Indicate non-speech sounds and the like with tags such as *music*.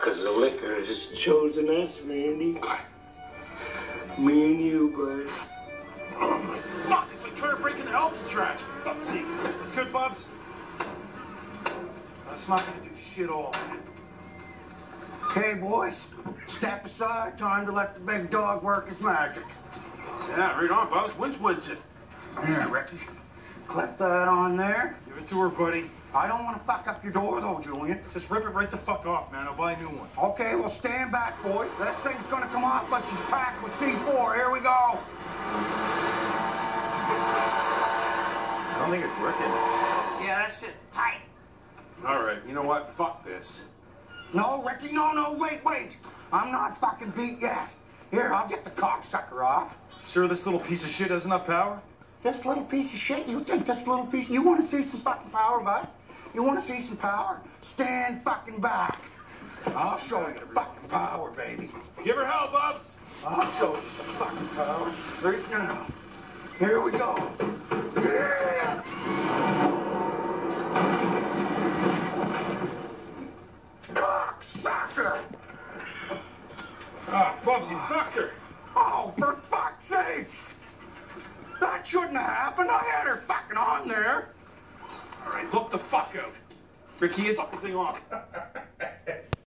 Cause the liquor has chosen us, Mandy. Me and you, bud. Oh my fuck! It's like trying to break into Alcatraz. For fuck's sakes. It's good, Bubs. That's not gonna do shit all, man. Okay, boys, step aside. Time to let the big dog work his magic. Yeah, right on, Bubs. Wins wins it. Here, Ricky. Clip that on there. Give it to her, buddy. I don't want to fuck up your door, though, Julian. Just rip it right the fuck off, man. I'll buy a new one. Okay, well, stand back, boys. This thing's gonna come off like she's packed with C4. Here we go. I don't think it's working. Yeah, that shit's tight. All right, you know what? Fuck this. No, Ricky, no, no, wait, wait. I'm not fucking beat yet. Here, I'll get the cocksucker off. Sure this little piece of shit has enough power? This little piece of shit, you think this little piece, you want to see some fucking power, bud? You want to see some power? Stand fucking back. I'll show you the fucking power, baby. Give her hell, Bubs. I'll show you some fucking power right now. Here we go. Yeah! Cocksucker! Ah, Bubs, you fucked her. Oh, for fuck's sakes! Shouldn't have happened. I had her fucking on there. All right, look the fuck out. Ricky, it's fucking off. *laughs*